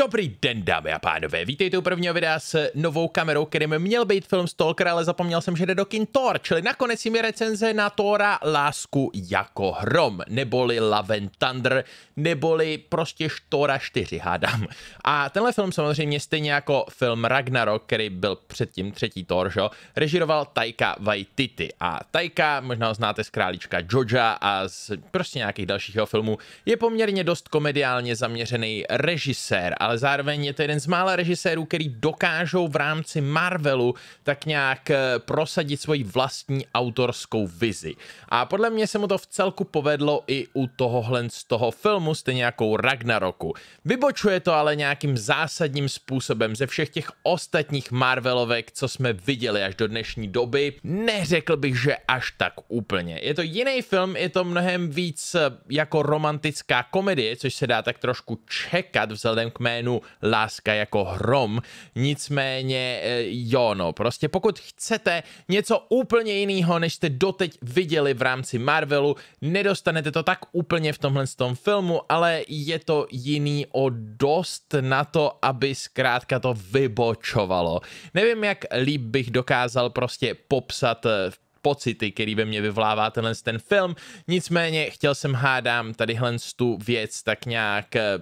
Dobrý den, dámy a pánové, vítejte u prvního videa s novou kamerou, kterým měl být film Stalker, ale zapomněl jsem, že jde do kin Thor, čili nakonec mi recenze na Thora Lásku jako hrom, neboli Love and Thunder, neboli prostě Štora 4, hádám. A tenhle film samozřejmě stejně jako film Ragnarok, který byl předtím třetí Thor, že? režiroval Taika Waititi. A Taika, možná ho znáte z Králíčka Joja a z prostě nějakých dalších jeho filmů, je poměrně dost komediálně zaměřený režisér, ale zároveň je to jeden z mála režisérů, který dokážou v rámci Marvelu tak nějak eh, prosadit svoji vlastní autorskou vizi. A podle mě se mu to v celku povedlo i u tohohle z toho filmu, stejně jako Ragnaroku. Vybočuje to ale nějakým zásadním způsobem ze všech těch ostatních Marvelovek, co jsme viděli až do dnešní doby. Neřekl bych, že až tak úplně. Je to jiný film, je to mnohem víc eh, jako romantická komedie, což se dá tak trošku čekat vzhledem k jménu Láska jako hrom. Nicméně, eh, jo, no, prostě pokud chcete něco úplně jiného, než jste doteď viděli v rámci Marvelu, nedostanete to tak úplně v tomhle tom filmu, ale je to jiný o dost na to, aby zkrátka to vybočovalo. Nevím, jak líp bych dokázal prostě popsat v eh, pocity, který ve mně vyvolává tenhle ten film. Nicméně chtěl jsem hádám tadyhle tu věc tak nějak eh,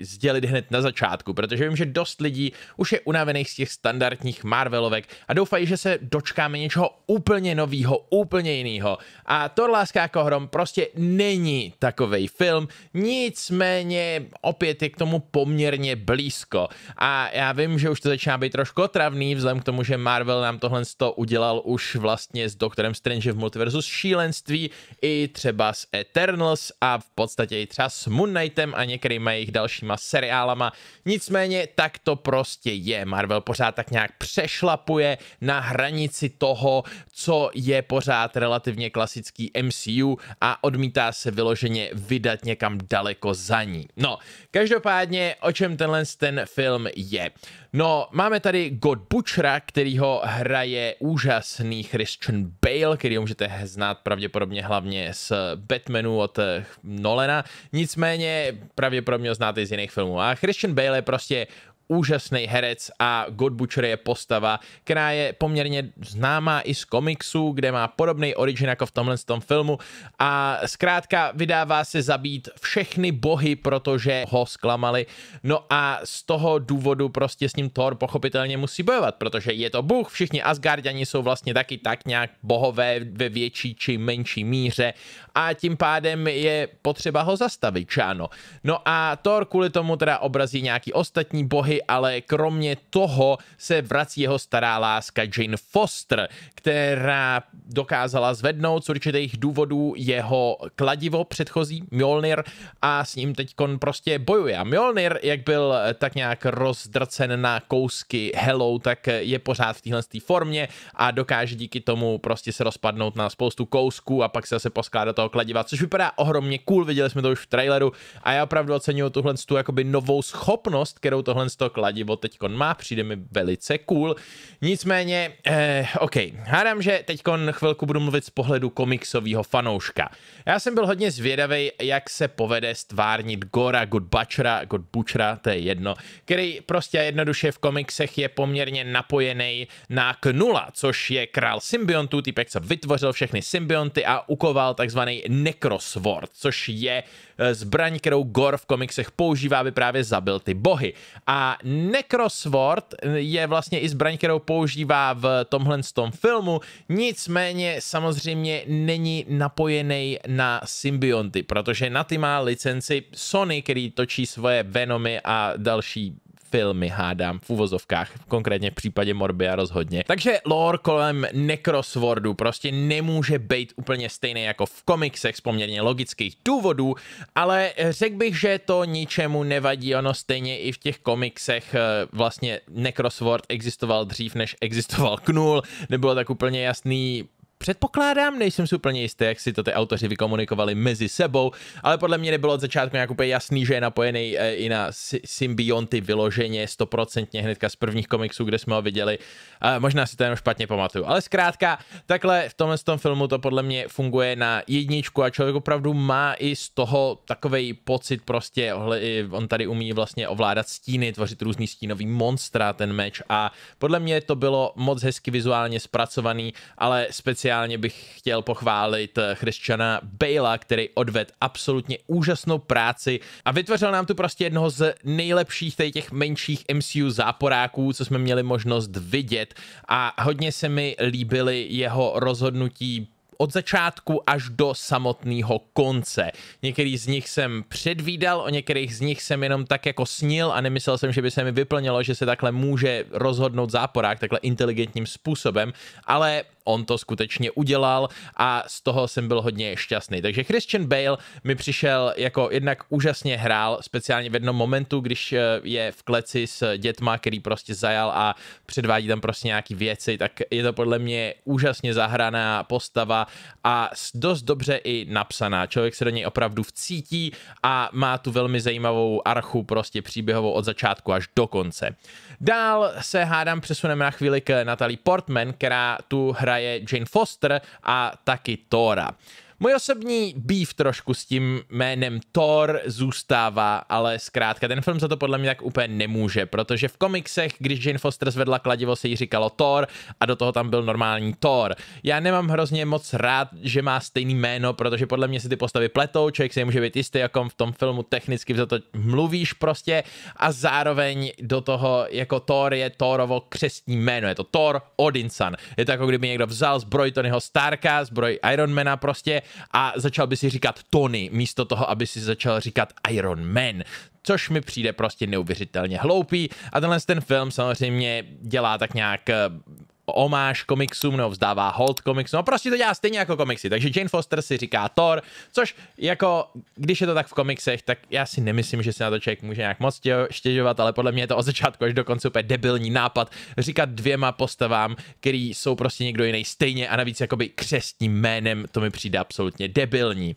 sdělit hned na začátku, protože vím, že dost lidí už je unavených z těch standardních Marvelovek a doufají, že se dočkáme něčeho úplně nového, úplně jiného. A Thor Láska jako hrom prostě není takový film, nicméně opět je k tomu poměrně blízko. A já vím, že už to začíná být trošku otravný, vzhledem k tomu, že Marvel nám tohle to udělal už vlastně s Doktorem Strange v Multiversus šílenství, i třeba s Eternals a v podstatě i třeba s Moon Knightem a některými jejich dalšíma seriálama. Nicméně tak to prostě je. Marvel pořád tak nějak přešlapuje na hranici toho, co je pořád relativně klasický MCU a odmítá se vyloženě vydat někam daleko za ní. No, každopádně, o čem tenhle ten film je? No, máme tady God Butchera, který ho hraje úžasný Christian Bale, který ho můžete znát pravděpodobně hlavně z Batmanu od Nolena, nicméně pravděpodobně ho znáte z jiných filmů. A Christian Bale je prostě úžasný herec a God Butcher je postava, která je poměrně známá i z komiksu, kde má podobný origin jako v tomhle tom filmu a zkrátka vydává se zabít všechny bohy, protože ho zklamali. No a z toho důvodu prostě s ním Thor pochopitelně musí bojovat, protože je to bůh, všichni Asgardiani jsou vlastně taky tak nějak bohové ve větší či menší míře a tím pádem je potřeba ho zastavit, čáno. No a Thor kvůli tomu teda obrazí nějaký ostatní bohy, ale kromě toho se vrací jeho stará láska Jane Foster, která dokázala zvednout z určitých důvodů jeho kladivo předchozí Mjolnir a s ním teď prostě bojuje. A Mjolnir, jak byl tak nějak rozdrcen na kousky Hello, tak je pořád v téhle formě a dokáže díky tomu prostě se rozpadnout na spoustu kousků a pak se zase poskládat toho kladiva, což vypadá ohromně cool, viděli jsme to už v traileru a já opravdu oceňuju tuhle tu jakoby novou schopnost, kterou tohle to kladivo teď má, přijde mi velice cool. Nicméně, eh, OK, hádám, že teď chvilku budu mluvit z pohledu komiksového fanouška. Já jsem byl hodně zvědavý, jak se povede stvárnit Gora God Butchera, God Butchera, to je jedno, který prostě jednoduše v komiksech je poměrně napojený na Knula, což je král symbiontů, týpek, co vytvořil všechny symbionty a ukoval takzvaný Necrosword, což je zbraň, kterou Gor v komiksech používá, aby právě zabil ty bohy. A Necrosword je vlastně i zbraň, kterou používá v tomhle tom filmu, nicméně samozřejmě není napojený na symbionty, protože na ty má licenci Sony, který točí svoje Venomy a další filmy, hádám, v uvozovkách, konkrétně v případě Morbia rozhodně. Takže lore kolem Necroswordu prostě nemůže být úplně stejný jako v komiksech z poměrně logických důvodů, ale řekl bych, že to ničemu nevadí, ono stejně i v těch komiksech eh, vlastně Necrosword existoval dřív, než existoval Knul, nebylo tak úplně jasný, Předpokládám, nejsem si úplně jistý, jak si to ty autoři vykomunikovali mezi sebou, ale podle mě nebylo od začátku nějak úplně jasný, že je napojený e, i na symbionty vyloženě stoprocentně hnedka z prvních komiksů, kde jsme ho viděli. E, možná si to jenom špatně pamatuju, ale zkrátka, takhle v tomhle tom filmu to podle mě funguje na jedničku a člověk opravdu má i z toho takový pocit prostě, on tady umí vlastně ovládat stíny, tvořit různý stínový monstra, ten meč a podle mě to bylo moc hezky vizuálně zpracovaný, ale speciálně speciálně bych chtěl pochválit eh, Christiana Bale'a, který odved absolutně úžasnou práci a vytvořil nám tu prostě jednoho z nejlepších tady těch menších MCU záporáků, co jsme měli možnost vidět a hodně se mi líbily jeho rozhodnutí od začátku až do samotného konce. Některý z nich jsem předvídal, o některých z nich jsem jenom tak jako snil a nemyslel jsem, že by se mi vyplnilo, že se takhle může rozhodnout záporák takhle inteligentním způsobem, ale on to skutečně udělal a z toho jsem byl hodně šťastný. Takže Christian Bale mi přišel jako jednak úžasně hrál, speciálně v jednom momentu, když eh, je v kleci s dětma, který prostě zajal a předvádí tam prostě nějaký věci, tak je to podle mě úžasně zahraná postava a dost dobře i napsaná. Člověk se do něj opravdu vcítí a má tu velmi zajímavou archu prostě příběhovou od začátku až do konce. Dál se hádám přesuneme na chvíli k Natalie Portman, která tu hraje Jane Foster a taky Tora. Můj osobní beef trošku s tím jménem Thor zůstává, ale zkrátka ten film za to podle mě tak úplně nemůže, protože v komiksech, když Jane Foster zvedla kladivo, se jí říkalo Thor a do toho tam byl normální Thor. Já nemám hrozně moc rád, že má stejný jméno, protože podle mě si ty postavy pletou, člověk si může být jistý, jako v tom filmu technicky za to mluvíš prostě a zároveň do toho jako Thor je Thorovo křestní jméno, je to Thor Odinson. Je to jako kdyby někdo vzal zbroj Tonyho Starka, zbroj Ironmana prostě a začal by si říkat Tony, místo toho, aby si začal říkat Iron Man což mi přijde prostě neuvěřitelně hloupý. A tenhle ten film samozřejmě dělá tak nějak omáš komiksům nebo vzdává hold komiksům, no prostě to dělá stejně jako komiksy, takže Jane Foster si říká Thor, což jako, když je to tak v komiksech, tak já si nemyslím, že se na to člověk může nějak moc štěžovat, ale podle mě je to od začátku až do konce úplně debilní nápad říkat dvěma postavám, který jsou prostě někdo jiný stejně a navíc jakoby křestním jménem, to mi přijde absolutně debilní.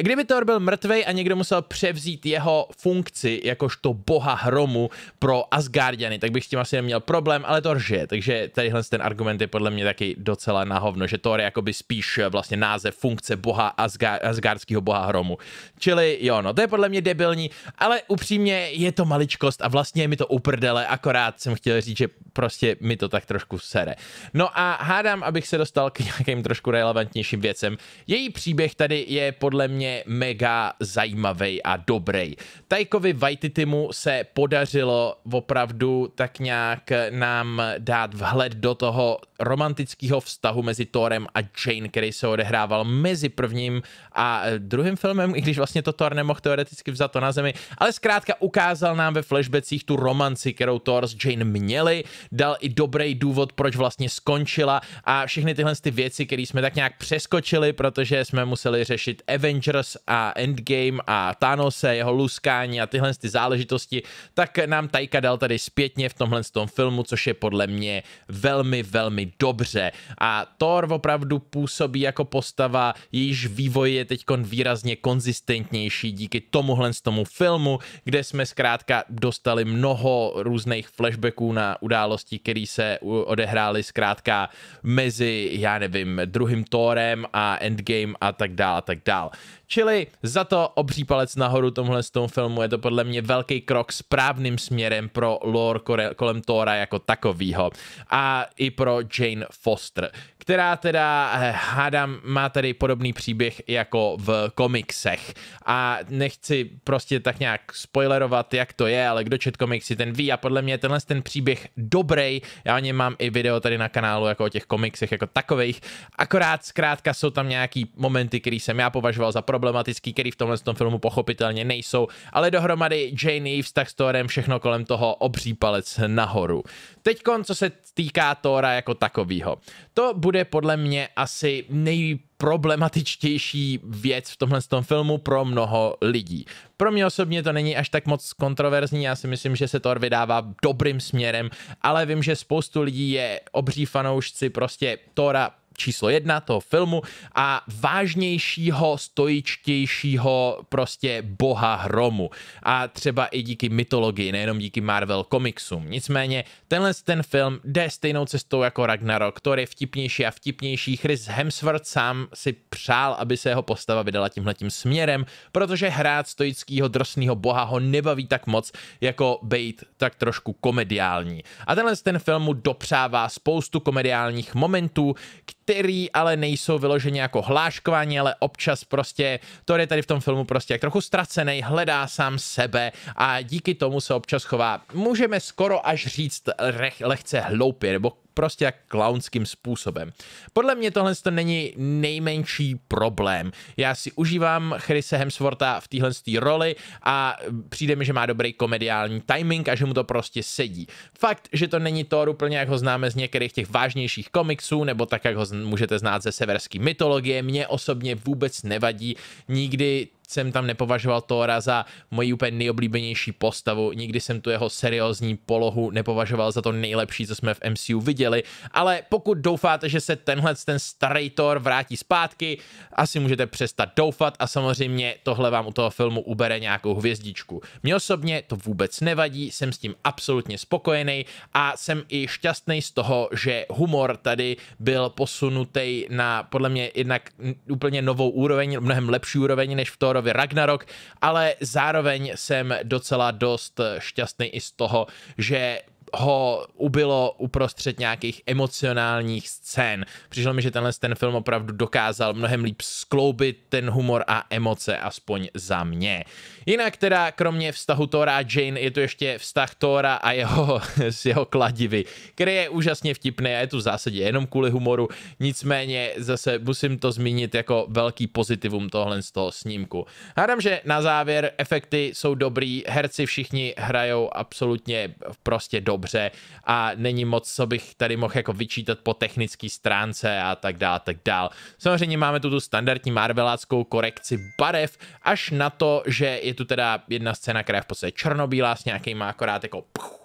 Kdyby Thor byl mrtvej a někdo musel převzít jeho funkci jakožto boha hromu pro Asgardiany, tak bych s tím asi neměl problém, ale Thor žije, takže tadyhle ten argument je podle mě taky docela na hovno, že Thor je jakoby spíš eh, vlastně název funkce boha Asgard, asgardského boha hromu. Čili jo, no to je podle mě debilní, ale upřímně je to maličkost a vlastně je mi to uprdele, akorát jsem chtěl říct, že prostě mi to tak trošku sere. No a hádám, abych se dostal k nějakým trošku relevantnějším věcem. Její příběh tady je podle mě mega zajímavý a dobrý. Tajkovi Waititimu se podařilo opravdu tak nějak nám dát vhled do toho, toho romantického vztahu mezi Thorem a Jane, který se odehrával mezi prvním a eh, druhým filmem, i když vlastně to Thor nemohl teoreticky vzat to na zemi, ale zkrátka ukázal nám ve flashbacích tu romanci, kterou Thor s Jane měli, dal i dobrý důvod, proč vlastně skončila a všechny tyhle ty věci, které jsme tak nějak přeskočili, protože jsme museli řešit Avengers a Endgame a Thanose, jeho luskání a tyhle ty záležitosti, tak nám Tajka dal tady zpětně v tomhle tom filmu, což je podle mě velmi, velmi dobře. A Thor opravdu působí jako postava, jejíž vývoj je teď výrazně konzistentnější díky tomuhle z tomu filmu, kde jsme zkrátka dostali mnoho různých flashbacků na události, které se odehrály zkrátka mezi, já nevím, druhým Thorem a Endgame a tak dál a tak dál. Čili za to obří palec nahoru tomhle z tomu filmu je to podle mě velký krok správným směrem pro lore kolem Thora jako takovýho. A i pro Jane Foster, která teda, eh, hádám, má tady podobný příběh jako v komiksech. A nechci prostě tak nějak spoilerovat, jak to je, ale kdo čet komiksy, ten ví. A podle mě tenhle ten příběh dobrý, já o něm mám i video tady na kanálu jako o těch komiksech jako takových, akorát zkrátka jsou tam nějaký momenty, který jsem já považoval za problematický, který v tomhle tom filmu pochopitelně nejsou, ale dohromady Jane Eve, s Thorem, všechno kolem toho obří palec nahoru. Teď, co se týká Tora jako takového. To bude podle mě asi nejproblematičtější věc v tomhle tom filmu pro mnoho lidí. Pro mě osobně to není až tak moc kontroverzní, já si myslím, že se Thor vydává dobrým směrem, ale vím, že spoustu lidí je obří fanoušci prostě Tora číslo jedna toho filmu a vážnějšího, stojičtějšího prostě boha hromu. A třeba i díky mytologii, nejenom díky Marvel komiksům. Nicméně tenhle ten film jde stejnou cestou jako Ragnarok, který je vtipnější a vtipnější. Chris Hemsworth sám si přál, aby se jeho postava vydala tímhletím směrem, protože hrát stoického drsného boha ho nebaví tak moc, jako bejt tak trošku komediální. A tenhle ten film mu dopřává spoustu komediálních momentů, který ale nejsou vyloženě jako hláškování, ale občas prostě, to je tady v tom filmu prostě jak trochu ztracený, hledá sám sebe a díky tomu se občas chová, můžeme skoro až říct lehce hloupě, nebo prostě jak klaunským způsobem. Podle mě tohle to není nejmenší problém. Já si užívám Chrise Hemswortha v téhle roli a přijde mi, že má dobrý komediální timing a že mu to prostě sedí. Fakt, že to není Thor úplně, jak ho známe z některých těch vážnějších komiksů, nebo tak, jak ho můžete znát ze severské mytologie, mě osobně vůbec nevadí. Nikdy jsem tam nepovažoval Thora za moji úplně nejoblíbenější postavu, nikdy jsem tu jeho seriózní polohu nepovažoval za to nejlepší, co jsme v MCU viděli, ale pokud doufáte, že se tenhle ten starý Thor vrátí zpátky, asi můžete přestat doufat a samozřejmě tohle vám u toho filmu ubere nějakou hvězdičku. Mně osobně to vůbec nevadí, jsem s tím absolutně spokojený a jsem i šťastný z toho, že humor tady byl posunutý na podle mě jednak úplně novou úroveň, mnohem lepší úroveň než v Thor Thorovi Ragnarok, ale zároveň jsem docela dost šťastný i z toho, že ho ubylo uprostřed nějakých emocionálních scén. Přišlo mi, že tenhle ten film opravdu dokázal mnohem líp skloubit ten humor a emoce, aspoň za mě. Jinak teda, kromě vztahu Thora a Jane, je tu ještě vztah Thora a jeho, s jeho kladivy, který je úžasně vtipný a je tu v zásadě jenom kvůli humoru, nicméně zase musím to zmínit jako velký pozitivum tohle z toho snímku. Hádám, že na závěr efekty jsou dobrý, herci všichni hrajou absolutně prostě dobře dobře a není moc, co bych tady mohl jako vyčítat po technické stránce a tak dále, tak dál. Samozřejmě máme tu tu standardní marveláckou korekci barev, až na to, že je tu teda jedna scéna, která je v podstatě černobílá s nějakýma akorát jako puch,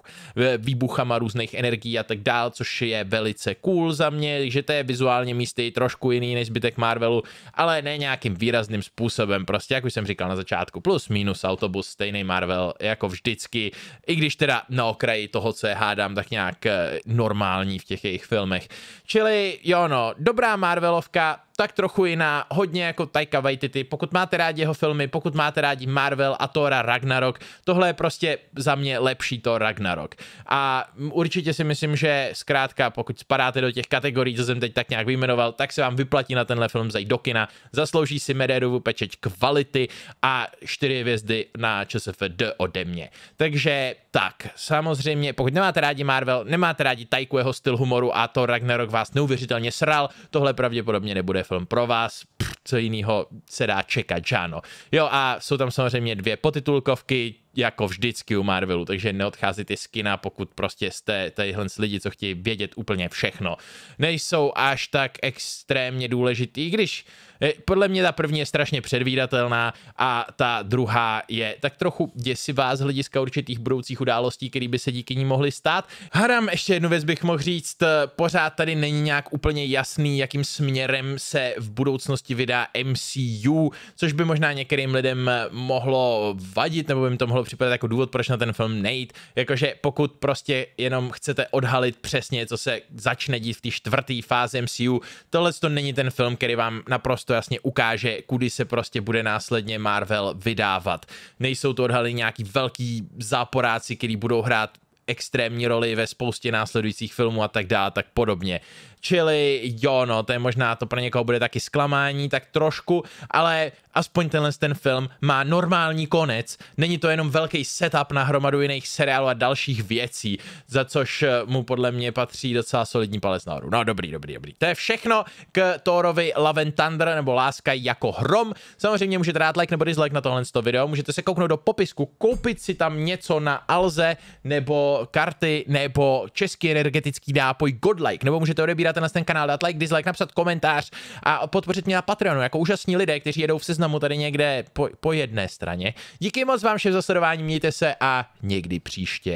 výbuchama různých energií a tak dál, což je velice cool za mě, že to je vizuálně místy trošku jiný než zbytek Marvelu, ale ne nějakým výrazným způsobem, prostě jak už jsem říkal na začátku, plus minus autobus, stejný Marvel jako vždycky, i když teda na okraji toho, co je hádám, tak nějak eh, normální v těch jejich filmech. Čili jo no, dobrá Marvelovka, tak trochu jiná, hodně jako Taika Waititi. Pokud máte rádi jeho filmy, pokud máte rádi Marvel a Thora Ragnarok, tohle je prostě za mě lepší Thor Ragnarok. A určitě si myslím, že zkrátka, pokud spadáte do těch kategorií, co jsem teď tak nějak vyjmenoval, tak se vám vyplatí na tenhle film zajít do kina. Zaslouží si Medérovu pečeť kvality a čtyři hvězdy na ČSFD ode mě. Takže tak, samozřejmě, pokud nemáte rádi Marvel, nemáte rádi Taiku jeho styl humoru a to Ragnarok vás neuvěřitelně sral, tohle pravděpodobně nebude film pro vás, Pff, co jiného se dá čekat, že ano. Jo a jsou tam samozřejmě dvě potitulkovky, jako vždycky u Marvelu, takže neodcházíte z kina, pokud prostě jste tadyhle lidi, co chtějí vědět úplně všechno. Nejsou až tak extrémně důležitý, když eh, podle mě ta první je strašně předvídatelná a ta druhá je tak trochu děsivá z hlediska určitých budoucích událostí, které by se díky ní mohly stát. Haram, ještě jednu věc bych mohl říct, eh, pořád tady není nějak úplně jasný, jakým směrem se v budoucnosti vydá MCU, což by možná některým lidem mohlo vadit, nebo by jim to mohlo připadat jako důvod, proč na ten film nejít. Jakože pokud prostě jenom chcete odhalit přesně, co se začne dít v té čtvrté fázi MCU, tohle to není ten film, který vám naprosto jasně ukáže, kudy se prostě bude následně Marvel vydávat. Nejsou to odhalení nějaký velký záporáci, který budou hrát extrémní roli ve spoustě následujících filmů a tak dále, tak podobně. Čili jo, no, to je možná, to pro někoho bude taky zklamání, tak trošku, ale aspoň tenhle ten film má normální konec, není to jenom velký setup na hromadu jiných seriálů a dalších věcí, za což eh, mu podle mě patří docela solidní palec nahoru. No dobrý, dobrý, dobrý. To je všechno k Thorovi Love and Thunder nebo Láska jako hrom. Samozřejmě můžete dát like nebo dislike na tohle video, můžete se kouknout do popisku, koupit si tam něco na Alze nebo karty nebo český energetický nápoj Godlike, nebo můžete odebírat na ten kanál, dát like, dislike, napsat komentář a podpořit mě na Patreonu, jako úžasní lidé, kteří jedou v seznamu tady někde po, po jedné straně. Díky moc vám všem za sledování, mějte se a někdy příště.